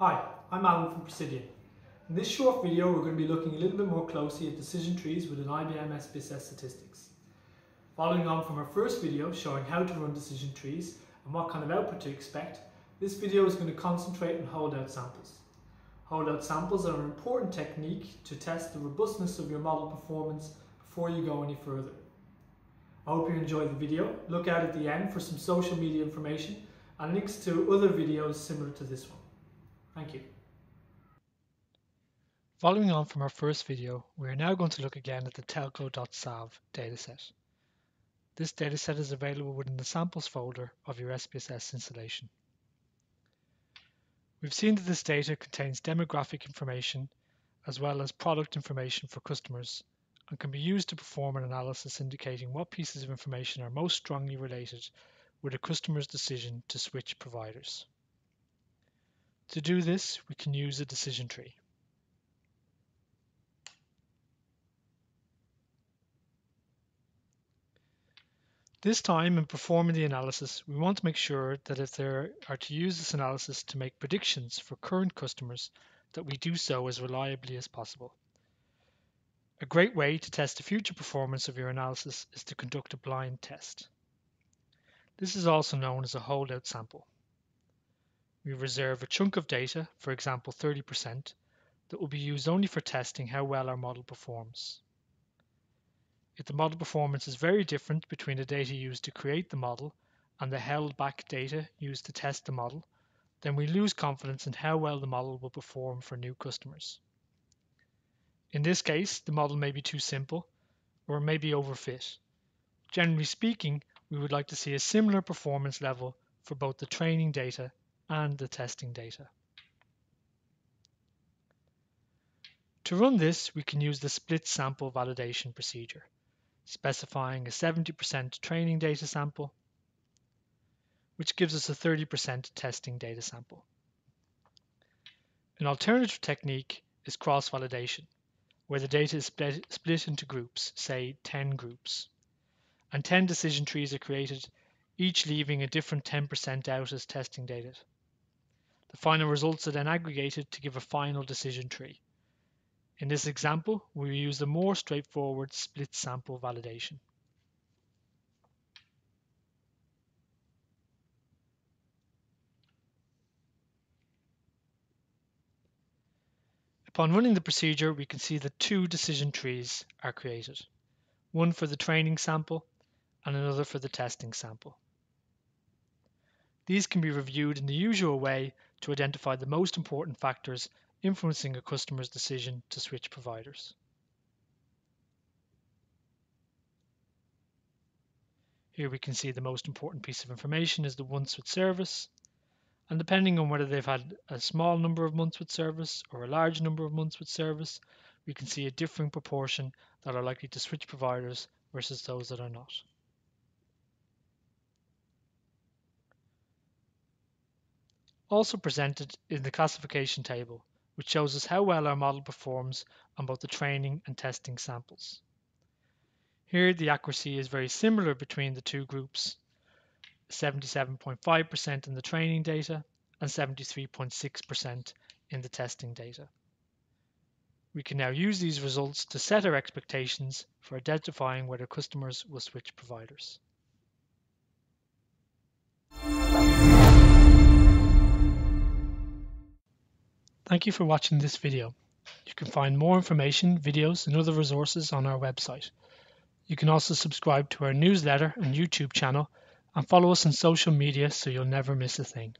I'm Alan from Presidion. In this short video we're going to be looking a little bit more closely at decision trees with an IBM SPSS statistics. Following on from our first video showing how to run decision trees and what kind of output to expect, this video is going to concentrate on holdout samples. Holdout samples are an important technique to test the robustness of your model performance before you go any further. I hope you enjoyed the video. Look out at the end for some social media information and links to other videos similar to this one. Thank you. Following on from our first video, we are now going to look again at the telco.sav dataset. This dataset is available within the samples folder of your SPSS installation. We've seen that this data contains demographic information as well as product information for customers and can be used to perform an analysis indicating what pieces of information are most strongly related with a customer's decision to switch providers. To do this, we can use a decision tree. This time in performing the analysis, we want to make sure that if there are to use this analysis to make predictions for current customers, that we do so as reliably as possible. A great way to test the future performance of your analysis is to conduct a blind test. This is also known as a holdout sample. We reserve a chunk of data, for example 30%, that will be used only for testing how well our model performs. If the model performance is very different between the data used to create the model and the held back data used to test the model, then we lose confidence in how well the model will perform for new customers. In this case, the model may be too simple or may be overfit. Generally speaking, we would like to see a similar performance level for both the training data and the testing data. To run this, we can use the split sample validation procedure specifying a 70% training data sample, which gives us a 30% testing data sample. An alternative technique is cross-validation, where the data is split, split into groups, say 10 groups, and 10 decision trees are created, each leaving a different 10% out as testing data. The final results are then aggregated to give a final decision tree. In this example, we use the more straightforward split sample validation. Upon running the procedure, we can see that two decision trees are created, one for the training sample and another for the testing sample. These can be reviewed in the usual way to identify the most important factors influencing a customer's decision to switch providers. Here we can see the most important piece of information is the months with service. And depending on whether they've had a small number of months with service or a large number of months with service, we can see a differing proportion that are likely to switch providers versus those that are not. Also presented in the classification table which shows us how well our model performs on both the training and testing samples. Here the accuracy is very similar between the two groups, 77.5% in the training data and 73.6% in the testing data. We can now use these results to set our expectations for identifying whether customers will switch providers. Thank you for watching this video. You can find more information, videos and other resources on our website. You can also subscribe to our newsletter and YouTube channel and follow us on social media so you'll never miss a thing.